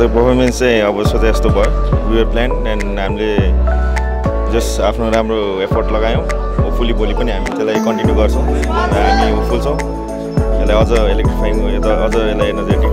आजको पर्फर्मेन्स चाहिँ अब सोचे जस्तो भयो वियर प्लान एन्ड हामीले जस्ट आफ्नो राम्रो एफर्ट लगायौँ। होपफुली भोलि पनि हामी त्यसलाई कन्टिन्यू गर्छौँ। हामी होपफुल छौँ। यसलाई अझ इलेक्ट्रिफाइङ अझ यसलाई एनर्जेटिक